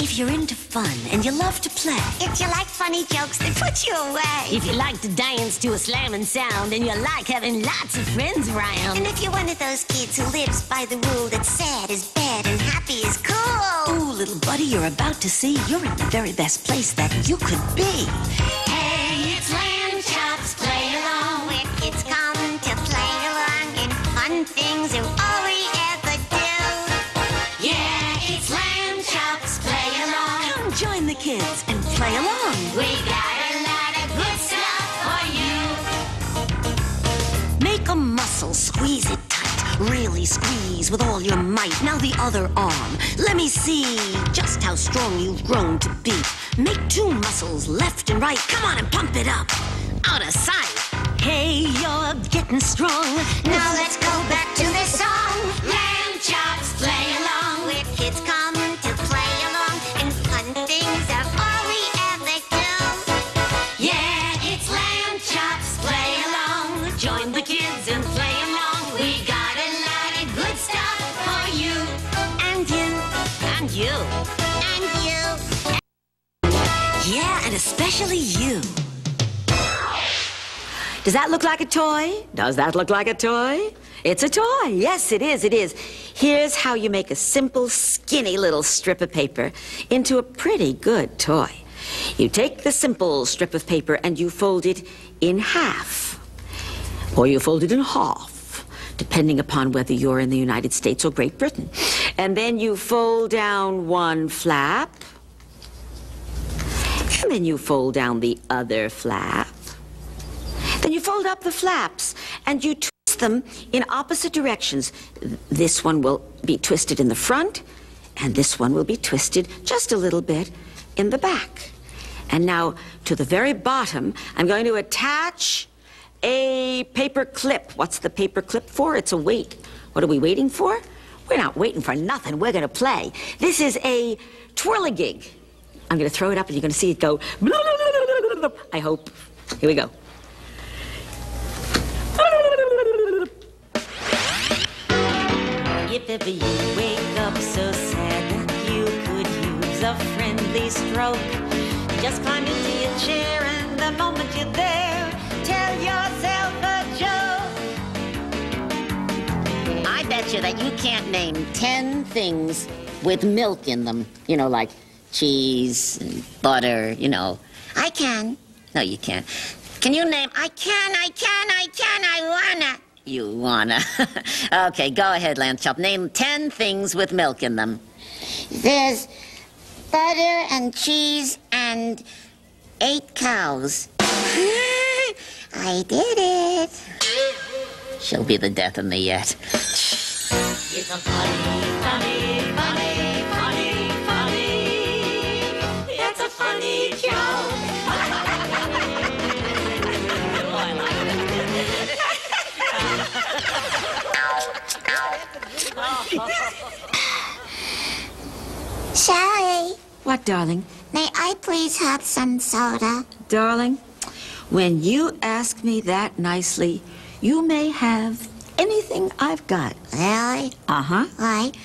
If you're into fun and you love to play, If you like funny jokes that put you away. if you like to dance to a slamming sound and you like having lots of friends around, And if you're one of those kids who lives by the rule that sad is bad and happy is cool. ooh, little buddy, you're about to see you're in the very best place that you could be. Kids and play along. We got a lot of good stuff for you. Make a muscle, squeeze it tight. Really squeeze with all your might. Now the other arm. Let me see just how strong you've grown to be. Make two muscles, left and right. Come on and pump it up. Out of sight. Hey, you're getting strong. Now let's go back to this song. Lamb chops, play along. Especially you. Does that look like a toy? Does that look like a toy? It's a toy. Yes, it is. It is. Here's how you make a simple, skinny little strip of paper into a pretty good toy. You take the simple strip of paper and you fold it in half, or you fold it in half, depending upon whether you're in the United States or Great Britain. And then you fold down one flap, and then you fold down the other flap. Then you fold up the flaps and you twist them in opposite directions. This one will be twisted in the front, and this one will be twisted just a little bit in the back. And now to the very bottom, I'm going to attach a paper clip. What's the paper clip for? It's a weight. What are we waiting for? We're not waiting for nothing. We're going to play. This is a twirligig. I'm going to throw it up and you're going to see it go. I hope. Here we go. If ever you wake up so sad that you could use a friendly stroke, just climb into your chair and the moment you're there, tell yourself a joke. I bet you that you can't name ten things with milk in them. You know, like cheese and butter, you know. I can. No, you can't. Can you name? I can, I can, I can, I wanna. You wanna. okay, go ahead, Lamb Chop. Name ten things with milk in them. There's butter and cheese and eight cows. I did it. She'll be the death of me yet. Sally, What, darling? may I please have some soda? Darling, when you ask me that nicely, you may have anything I've got. Really? Uh huh. Why?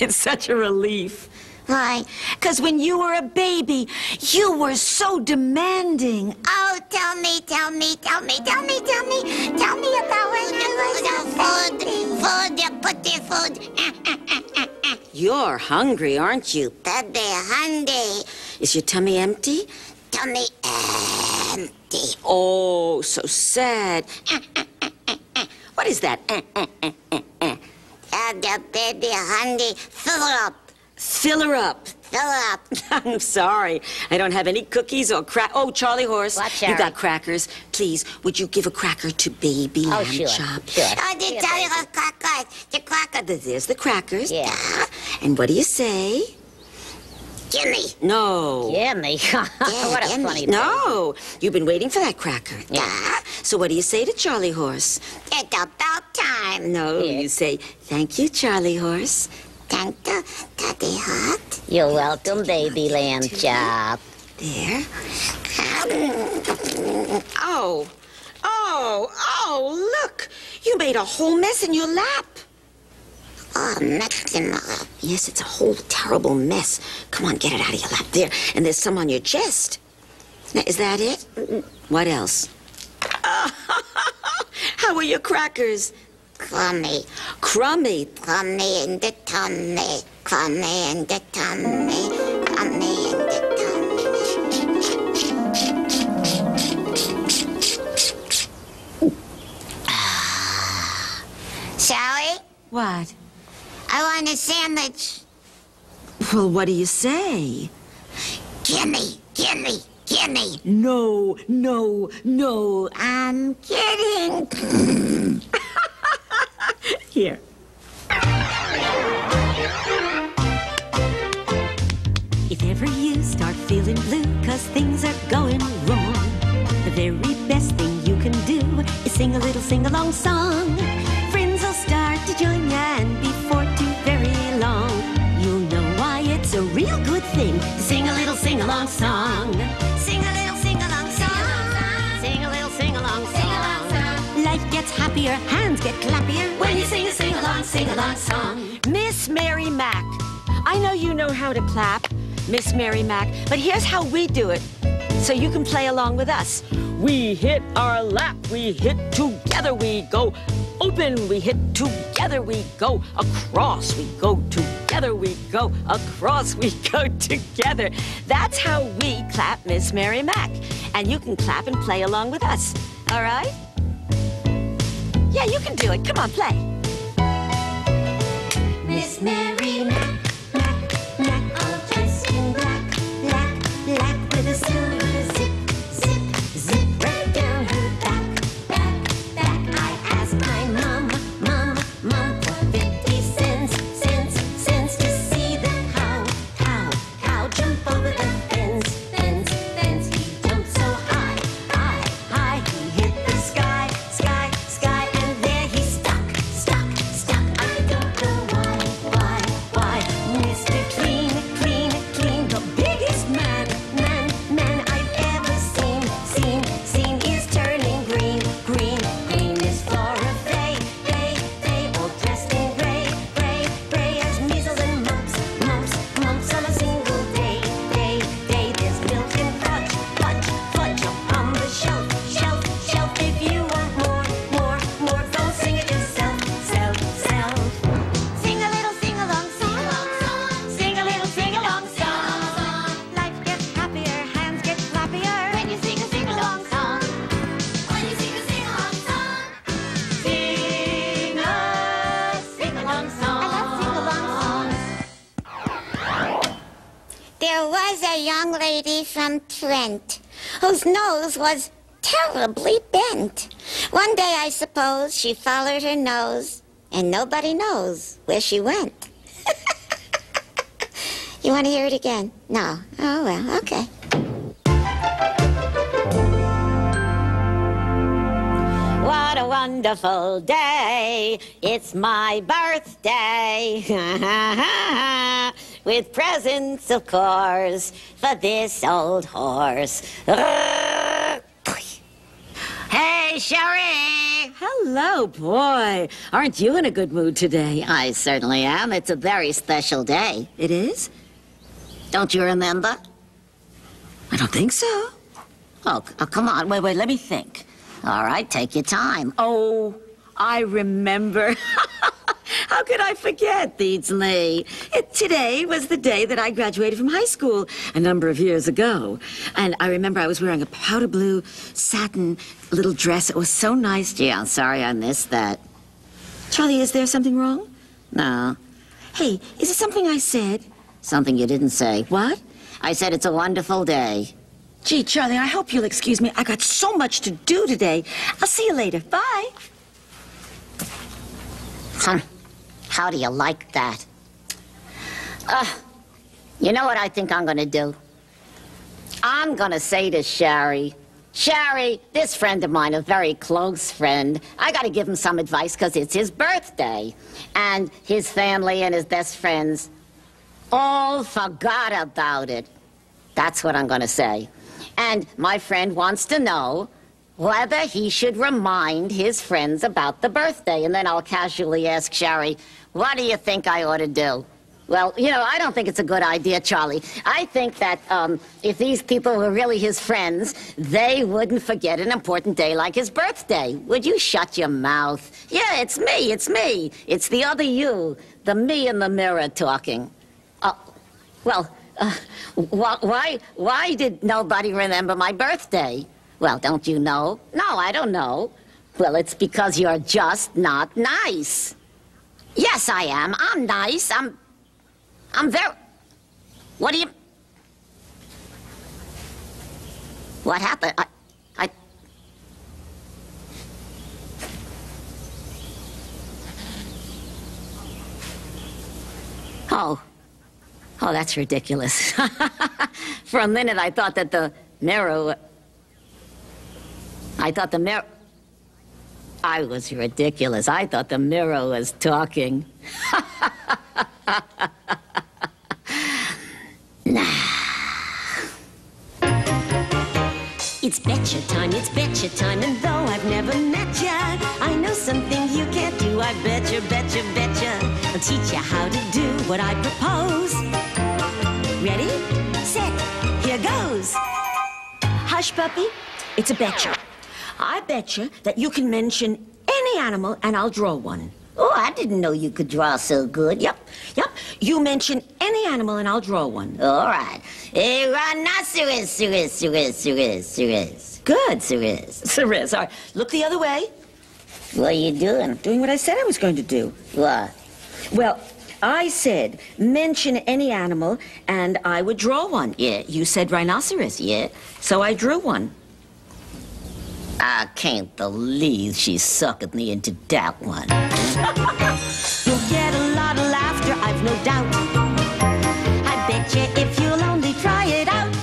It's such a relief. Why? Because when you were a baby, you were so demanding. Oh, tell me, tell me, tell me, tell me, tell me, tell me about when you were so food, food, put the food. You're hungry, aren't you? Baby, hungry, Is your tummy empty? tummy empty. Oh, so sad. What is that? Uh, the baby hungry, fill up, Fill her up. fill her up. I'm sorry. I don't have any cookies or crack. Oh, Charlie Horse. What, You got crackers. Please, would you give a cracker to baby Oh, lamb sure, chop? sure. Oh, the Charlie Horse crackers, the crackers. There's the crackers. Yeah. And what do you say? Gimme. No. Gimme. what a gimme. funny No. You've been waiting for that cracker. Yeah. So what do you say to Charlie Horse? It's about time. No, Yeah. you say, thank you, Charlie Horse. Thank you, Daddy Hot. You're welcome, baby lamb chop. There. Oh. Oh. Oh. Look! You made a whole mess in your lap. Oh, Mexican. Yes, it's a whole terrible mess. Come on, get it out of your lap there. And there's some on your chest. Now, is that it? What else? How are your crackers? Crummy. Crummy. Crummy in the tummy. Crummy in the tummy. Crummy in the tummy. Sally, What? I want a sandwich. Well, what do you say? Gimme, gimme, gimme. No, no, no. I'm kidding. Here. If ever you start feeling blue cause things are going wrong, the very best thing you can do is sing a little sing-along song. Friends will start to join ya and before too very long, you'll know why it's a real good thing to sing a little sing-along song. Happier, hands get clappier when you sing a sing-along sing-along song. Miss Mary Mac. I know you know how to clap, Miss Mary Mac, but here's how we do it so you can play along with us. We hit our lap, we hit together we go. Open, we hit together we go. Across, we go together we go. Across, we go together. That's how we clap Miss Mary Mac. And you can clap and play along with us. All right? Yeah, you can do it. Come on, play. Miss Mary Mac, Mac, Mac, all dressed in black, black, black, with a silver Trent whose nose was terribly bent. One day, I suppose, she followed her nose, and nobody knows where she went. you want to hear it again? No. Oh, well, okay. What a wonderful day. It's my birthday. With presents, of course, for this old horse. Hey, Shari! Hello, boy. Aren't you in a good mood today? I certainly am. It's a very special day. It is? Don't you remember? I don't think so. Oh, oh, come on. Wait, wait, let me think. All right, take your time. Oh, I remember. How could I forget? Beats me. It, today was the day that I graduated from high school a number of years ago. And I remember I was wearing a powder blue satin little dress. It was so nice. Gee, I'm sorry I missed that. Charlie, is there something wrong? No, Hey, is it something I said? something you didn't say. What? I said it's a wonderful day. Gee, Charlie, I hope you'll excuse me. I got so much to do today. I'll see you later. Bye. Huh. How do you like that? Uh, you know what I think I'm gonna do? I'm gonna say to Shari, Shari, this friend of mine, a very close friend, I gotta give him some advice because it's his birthday. And his family and his best friends all forgot about it. That's what I'm gonna say. And my friend wants to know whether he should remind his friends about the birthday. And then I'll casually ask Shari, what do you think I ought to do? Well, you know, I don't think it's a good idea, Charlie. I think that um, if these people were really his friends, they wouldn't forget an important day like his birthday. Would you shut your mouth? Yeah, it's me, it's me. It's the other you, the me in the mirror talking. Oh, well, uh, wh- why, why did nobody remember my birthday? Well, don't you know? No, I don't know. Well, it's because you're just not nice. Yes, I am. I'm nice. I'm. I'm very. What do you. What happened? I. I. Oh. Oh, that's ridiculous. For a minute, I thought that the mirror. I thought the mirror. I was ridiculous. I thought the mirror was talking. nah. It's betcha time, it's betcha time, and though I've never met ya, I know something you can't do. I betcha, betcha, betcha. I'll teach you how to do what I propose. Ready, set, here goes. Hush, puppy, it's a betcha. I bet you that you can mention any animal and I'll draw one. Oh, I didn't know you could draw so good. Yep, yep. You mention any animal and I'll draw one. All right. A rhinoceros, cirrus, cirrus, cirrus, cirrus. Good. Cirrus. Ceriz. All right, look the other way. What are you doing? Doing what I said I was going to do. What? Well, I said mention any animal and I would draw one. Yeah. You said rhinoceros. Yeah? So I drew one. I can't believe she suckered me into that one. You'll get a lot of laughter, I've no doubt. I bet you if you'll only try it out.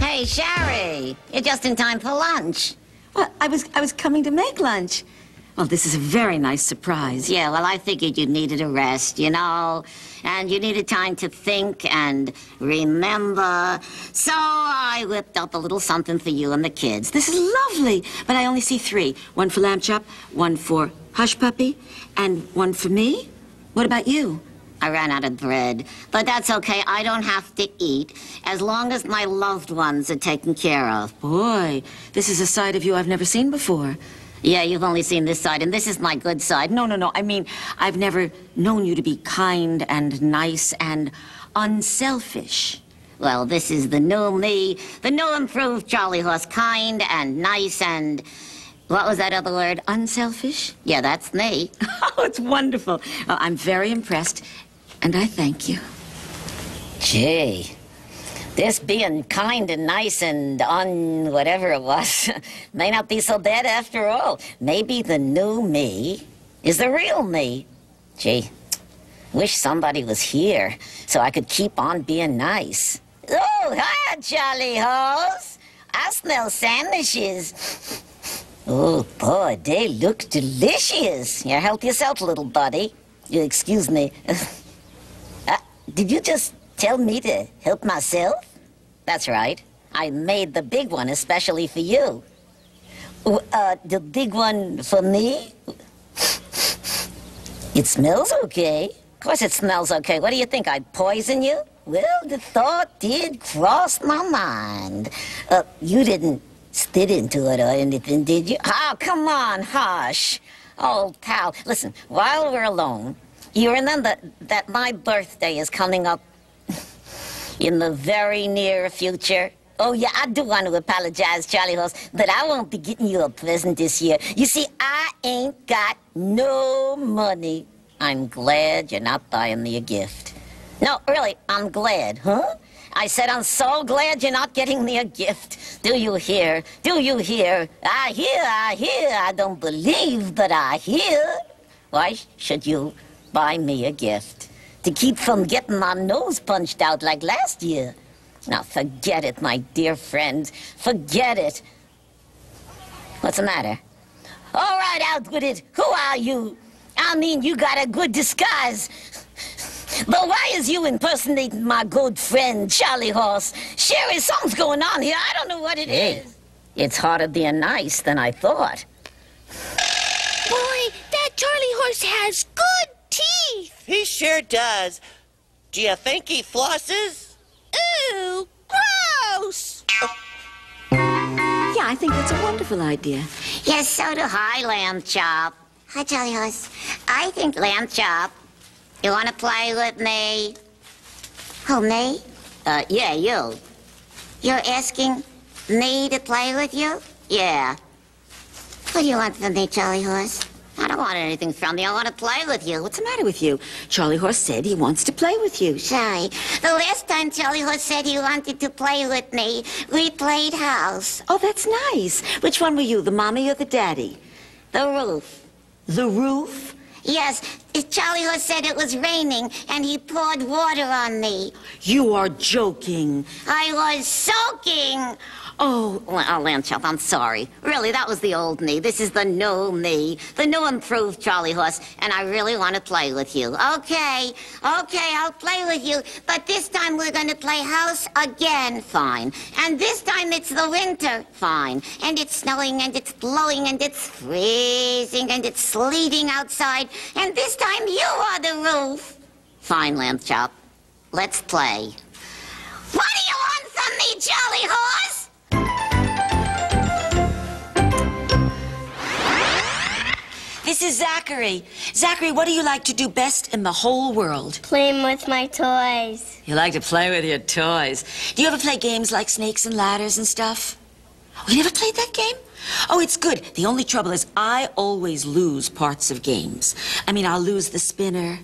Hey, Shari, you're just in time for lunch. Well, I was I was coming to make lunch. Well, this is a very nice surprise. Yeah, well, I figured you needed a rest, you know, and you needed time to think and remember. So I whipped up a little something for you and the kids. This is lovely, but I only see three. One for Lamb Chop, one for Hush Puppy, and one for me. What about you? I ran out of bread, but that's okay. I don't have to eat as long as my loved ones are taken care of. Boy, this is a side of you I've never seen before. Yeah, you've only seen this side, and this is my good side. No, no, no. I mean, I've never known you to be kind and nice and unselfish. Well, this is the new me, the new improved Charlie Horse, kind and nice and. What was that other word? Unselfish? Yeah, that's me. Oh, it's wonderful. Well, I'm very impressed, and I thank you. Gee, this being kind and nice and un whatever it was may not be so bad after all. Maybe the new me is the real me. Gee, wish somebody was here so I could keep on being nice. Oh, hi, Charlie Horse. I smell sandwiches. Oh, boy, they look delicious. You help yourself, little buddy. You excuse me. Uh, did you just tell me to help myself? That's right. I made the big one especially for you. Uh, the big one for me? It smells okay. Of course it smells okay. What do you think? I'd poison you? Well, the thought did cross my mind. Uh, you didn't spit into it or anything, did you? Oh, come on, hush. Old pal, listen, while we're alone, you remember that my birthday is coming up in the very near future? Oh, yeah, I do want to apologize, Charlie Horse, but I won't be getting you a present this year. You see, I ain't got no money. I'm glad you're not buying me a gift. No, really, I'm glad, huh? I said I'm so glad you're not getting me a gift. Do you hear? Do you hear? I hear, I hear. I don't believe, but I hear. Why should you buy me a gift? To keep from getting my nose punched out like last year. Now, forget it, my dear friend. Forget it. What's the matter? All right, out with it. Who are you? I mean, you got a good disguise. But why is you impersonating my good friend, Charlie Horse? Shari, something's going on here. I don't know what it is. It's harder being nice than I thought. Boy, that Charlie horse has good teeth. He sure does. Do you think he flosses? Ew, gross. Yeah, I think that's a wonderful idea. Yes, so do I, Lamb Chop. Hi, Jolly Horse. I think Lamb Chop. You want to play with me? Oh, me? Uh, yeah, you. You're asking me to play with you? Yeah. What do you want from me, Jolly Horse? I don't want anything from you. I want to play with you. What's the matter with you? Charlie Horse said he wants to play with you. Sorry. The last time Charlie Horse said he wanted to play with me, we played house. Oh, that's nice. Which one were you, the mommy or the daddy? The roof. The roof? Yes, Charlie Horse said it was raining and he poured water on me. You are joking. I was soaking. Oh, oh, Lamb Chop, I'm sorry. Really, that was the old me. This is the new me. The new improved Charlie Horse, and I really want to play with you. Okay, okay, I'll play with you. But this time we're going to play house again. Fine. And this time it's the winter. Fine. And it's snowing and it's blowing and it's freezing and it's sleeting outside. And this time you are the roof. Fine, Lamb Chop. Let's play. What do you want from me, Jolly Horse? This is Zachary. Zachary, what do you like to do best in the whole world? Playing with my toys. You like to play with your toys. Do you ever play games like snakes and ladders and stuff? Oh, you never played that game? Oh, it's good. The only trouble is I always lose parts of games. I mean, I'll lose the spinner.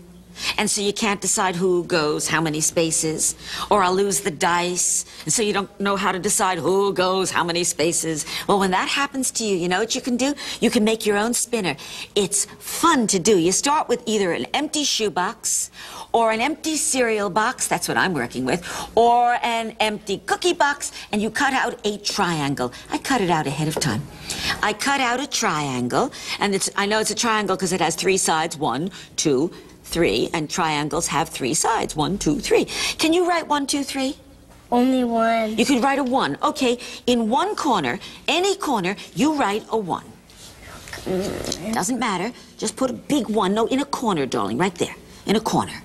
And so you can't decide who goes how many spaces. Or I'll lose the dice. And so you don't know how to decide who goes how many spaces. Well, when that happens to you, you know what you can do? You can make your own spinner. It's fun to do. You start with either an empty shoebox or an empty cereal box. That's what I'm working with. Or an empty cookie box. And you cut out a triangle. I cut it out ahead of time. I cut out a triangle. And it's, I know it's a triangle because it has three sides. One, two, three, and triangles have three sides. One, two, three. Can you write one, two, three? Only one. You could write a one. Okay, in one corner, any corner, you write a one. Doesn't matter. Just put a big one. No, in a corner, darling, right there. In a corner.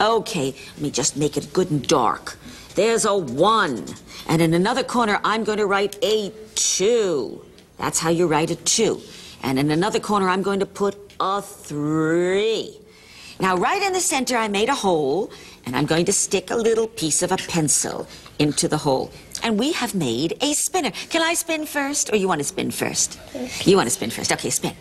Okay, let me just make it good and dark. There's a one. And in another corner, I'm going to write a two. That's how you write a two. And in another corner, I'm going to put a three. Now, right in the center, I made a hole, and I'm going to stick a little piece of a pencil into the hole. And we have made a spinner. Can I spin first, or you want to spin first? You want to spin first. Okay, spin.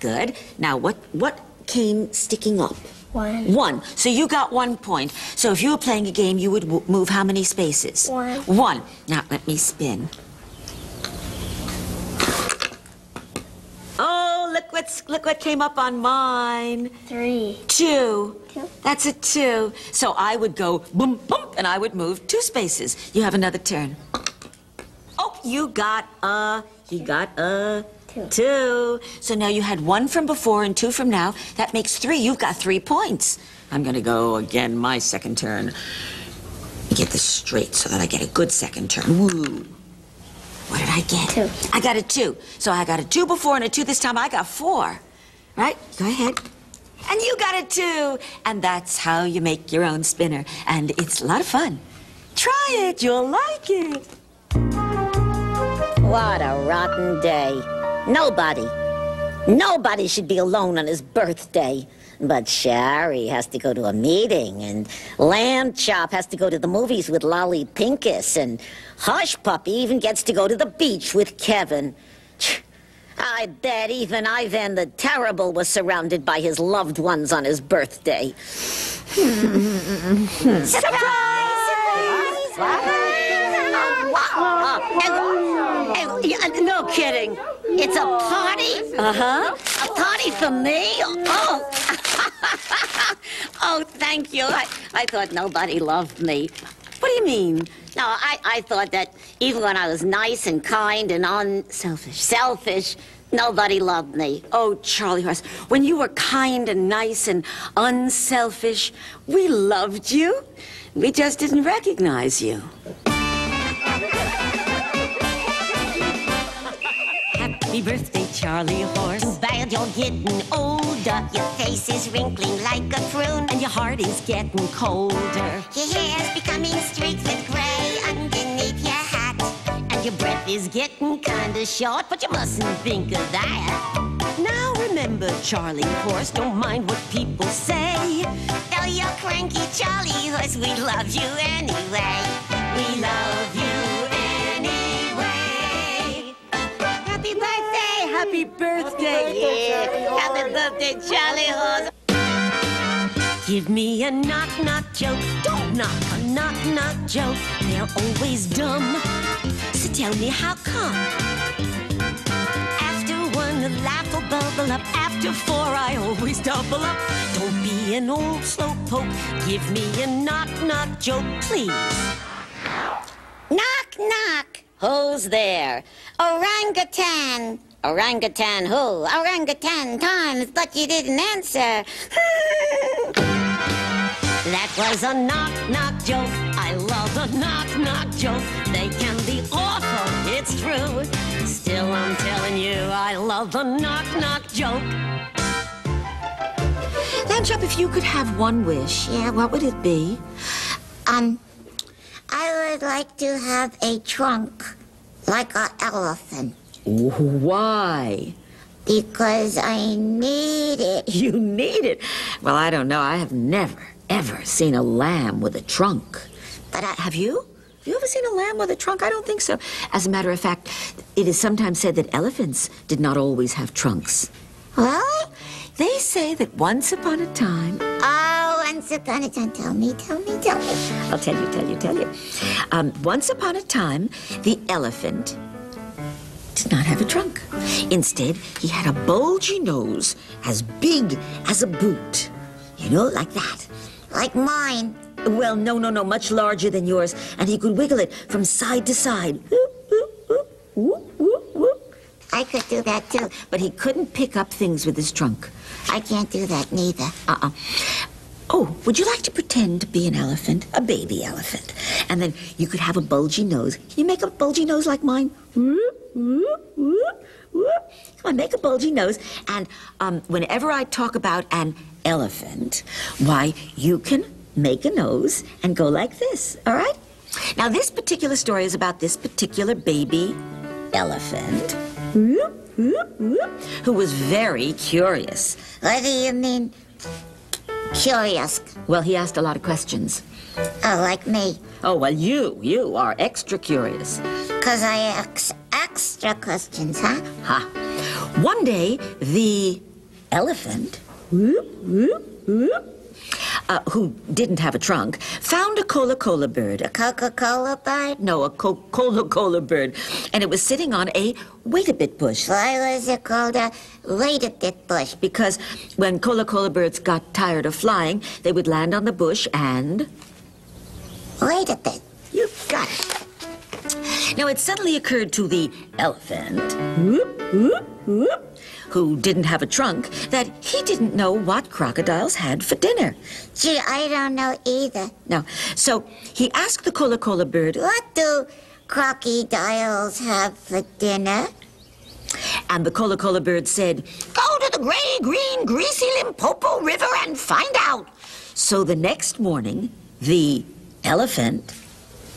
Good. Now, what what came sticking up? One. One. So you got one point. So if you were playing a game, you would w- move how many spaces? One. One. Now let me spin. Oh, look what's look what came up on mine. Three. Two. Two. That's a two. So I would go boom, boom, and I would move two spaces. You have another turn. Oh, you got a, you got a Two. two. So now you had one from before and two from now. That makes three. You've got three points. I'm going to go again, my second turn. Get this straight so that I get a good second turn. Woo. What did I get? Two. I got a two. So I got a two before and a two this time. I got four. Right? Go ahead. And you got a two. And that's how you make your own spinner. And it's a lot of fun. Try it. You'll like it. What a rotten day. Nobody, nobody should be alone on his birthday. But Shari has to go to a meeting, and Lamb Chop has to go to the movies with Lolly Pincus, and Hush Puppy even gets to go to the beach with Kevin. I bet even Ivan the Terrible was surrounded by his loved ones on his birthday. Oh, oh, yeah, no kidding. It's a party? Uh huh. A party for me? Oh. oh, thank you. I, I thought nobody loved me. What do you mean? No, I, I thought that even when I was nice and kind and unselfish, selfish, nobody loved me. Oh, Charlie Horse, when you were kind and nice and unselfish, we loved you. We just didn't recognize you. Happy birthday, Charlie Horse. Bad you're getting older. Your face is wrinkling like a prune. And your heart is getting colder. Your hair's becoming streaked with gray underneath your hat. And your breath is getting kinda short, but you mustn't think of that. Now remember, Charlie Horse, don't mind what people say. Though you're cranky, Charlie Horse, we love you anyway. We love you Happy birthday! Yeah. Happy birthday, Charlie Horse. Give me a knock knock joke. Don't knock a knock knock joke. They're always dumb. So tell me how come? After one, the laugh will bubble up. After four, I always double up. Don't be an old slowpoke. Give me a knock knock joke, please. Knock, knock. Who's there? Orangutan. Orangutan who? Orangutan times, but you didn't answer. That was a knock knock joke. I love a knock knock joke. They can be awful, it's true. Still, I'm telling you, I love the knock knock joke. Lamb Chop, if you could have one wish, yeah, what would it be? Um, I would like to have a trunk like an elephant Why? because I need it. You need it. Well, I don't know. I have never, ever seen a lamb with a trunk. But I, Have you? Have you ever seen a lamb with a trunk? I don't think so. As a matter of fact, it is sometimes said that elephants did not always have trunks. well, They say that once upon a time, oh, once upon a time, tell me, tell me, tell me. I'll tell you, tell you, tell you. Um, once upon a time, the elephant not have a trunk. Instead, he had a bulgy nose as big as a boot. You know, like that. Like mine. Well, no, no, no, much larger than yours, and he could wiggle it from side to side. I could do that too. But he couldn't pick up things with his trunk. I can't do that neither. Uh-uh. Oh, would you like to pretend to be an elephant? A baby elephant. And then you could have a bulgy nose. Can you make a bulgy nose like mine? Come on, make a bulgy nose. And um, whenever I talk about an elephant, why, you can make a nose and go like this, all right? Now, this particular story is about this particular baby elephant who was very curious. What do you mean? Curious. Well, he asked a lot of questions. Oh, like me. Oh, well, you, you are extra curious. Because I ask extra questions, huh? Ha. One day, the elephant, whoop, whoop, whoop, uh, who didn't have a trunk, found a Kolokolo bird. A Coca-Cola bird? no, a Kolokolo bird. And it was sitting on a wait a bit bush. Why was it called a wait a bit bush? Because when Kolokolo birds got tired of flying, they would land on the bush and. Wait a bit. You got it. Now, it suddenly occurred to the elephant, whoop, whoop, whoop, who didn't have a trunk, that he didn't know what crocodiles had for dinner. Gee, I don't know either. No. so he asked the Kolokolo bird, What do crocodiles have for dinner? and the Kolokolo bird said, Go to the gray, green, greasy Limpopo River and find out. So the next morning, the elephant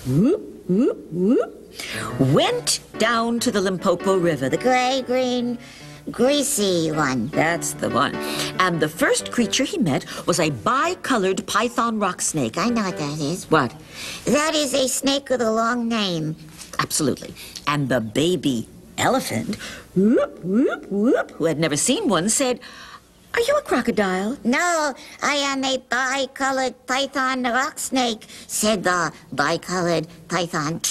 whoop, whoop, whoop, went down to the Limpopo River. The Gray, green, greasy one. That's the one. And the first creature he met was a bicolored python rock snake. I know what that is. What? That is a snake with a long name. Absolutely. And the baby elephant, whoop, whoop, whoop, who had never seen one, said, Are you a crocodile? No, I am a bicolored python rock snake, said the bicolored python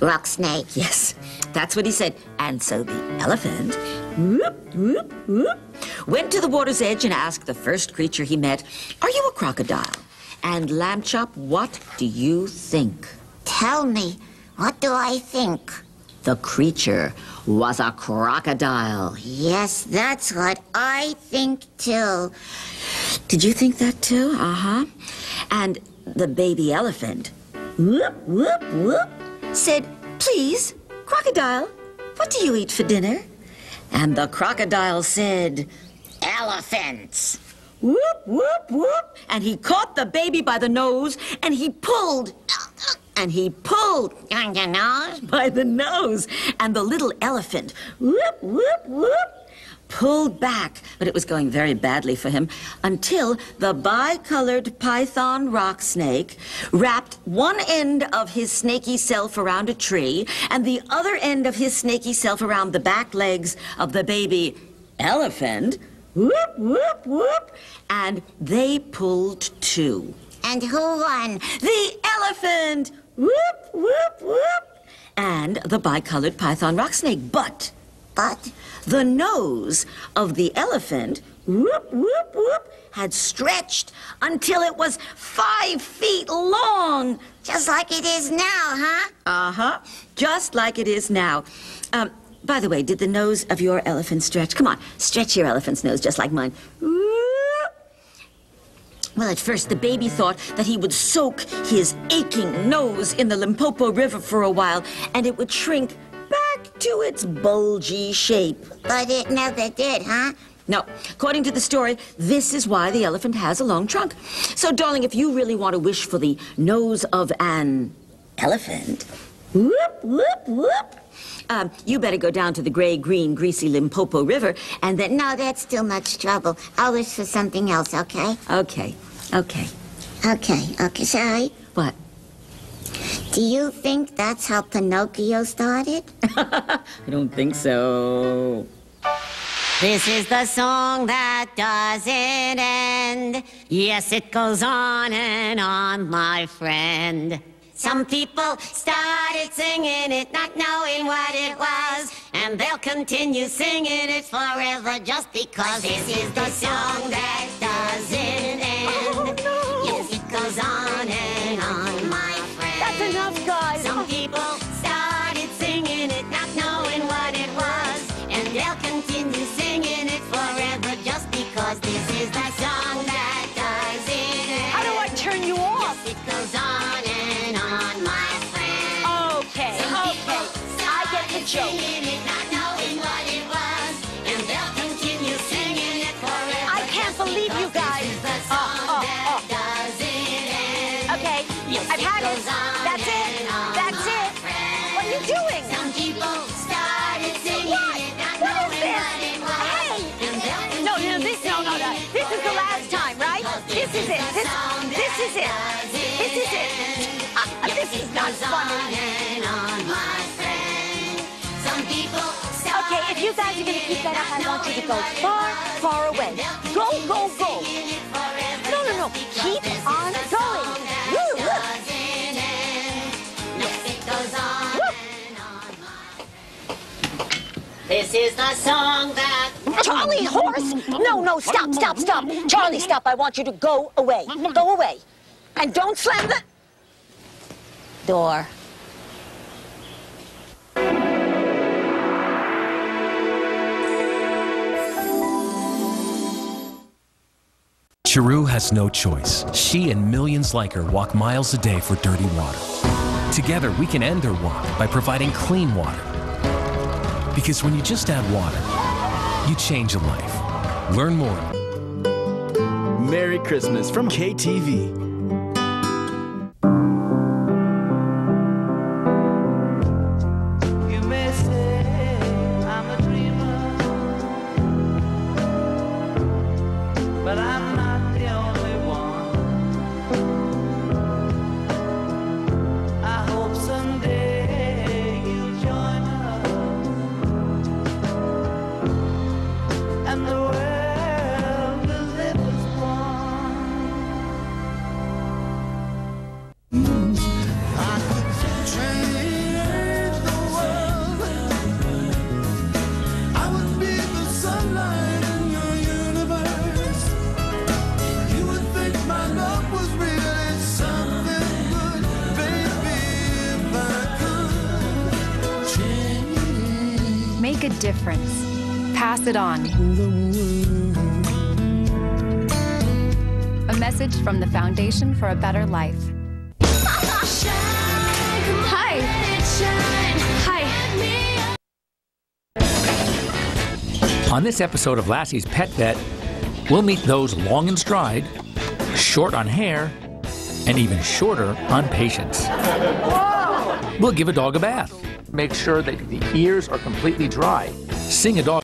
rock snake. Yes, that's what he said. And so the elephant whoop, whoop, whoop, went to the water's edge and asked the first creature he met, Are you a crocodile? And Lamb Chop, what do you think? Tell me, what do I think? The creature was a crocodile. Yes, that's what I think too. Did you think that too? Uh huh. And the baby elephant, whoop, whoop, whoop, said, Please, crocodile, What do you eat for dinner? And the crocodile said, Elephants. Whoop, whoop, whoop. And he caught the baby by the nose and he pulled. And he pulled On your nose? by the nose. And the little elephant, whoop, whoop, whoop, pulled back. But it was going very badly for him until the bicolored python rock snake wrapped one end of his snaky self around a tree and the other end of his snaky self around the back legs of the baby elephant. Whoop, whoop, whoop. And they pulled too. And who won? The elephant! Whoop, whoop, whoop! And the bicolored python rock snake. But But the nose of the elephant, whoop, whoop, whoop, had stretched until it was five feet long. just like it is now, huh? Uh huh. Just like it is now. Um, by the way, did the nose of your elephant stretch? Come on, stretch your elephant's nose just like mine. Well, at first, the baby thought that he would soak his aching nose in the Limpopo River for a while, and it would shrink to its bulgy shape. But it never did, huh? No, according to the story, this is why the elephant has a long trunk. So, darling, if you really want to wish for the nose of an elephant, whoop, whoop, whoop, um, you better go down to the gray, green, greasy Limpopo River and then. No, that's too much trouble. I'll wish for something else, okay? Okay, okay. Okay, okay. Sorry. What? Do you think that's how Pinocchio started? I don't think so. This is the song that doesn't end. Yes, it goes on and on, my friend. Some people started singing it, not knowing what it was, and they'll continue singing it forever just because this is the song that doesn't end. Oh, yes, it goes on and on, Started joke. It, not knowing what it was, and they'll continue singing it forever. I can't believe you guys. Is Oh, oh, oh. Okay, Yes, I've had it. That's it. That's it. What are you doing? Some people started singing What? it, not What is knowing this? what it was. Hey! No, no, this, no, no, no. This is the last time, right? This is it. This, this is it. This is it. This is not funny. Okay, if you guys are gonna keep that up, I want you to go far, far away. Go, go, go. No, no, no. Keep on going. Woo, woo. This is the song that Charlie, horse! No, no, stop, stop, stop. Charlie, stop. I want you to go away. Go away. And don't slam the door. Chiru has no choice. She and millions like her walk miles a day for dirty water. Together, we can end her walk by providing clean water. Because when you just add water, you change a life. Learn more. Merry Christmas from KTV. Pass it on. A message from the Foundation for a Better Life. Hi. Hi. On this episode of Lassie's Pet Vet, we'll meet those long in stride, short on hair, and even shorter on patience. We'll give a dog a bath. Make sure that the ears are completely dry. Sing a dog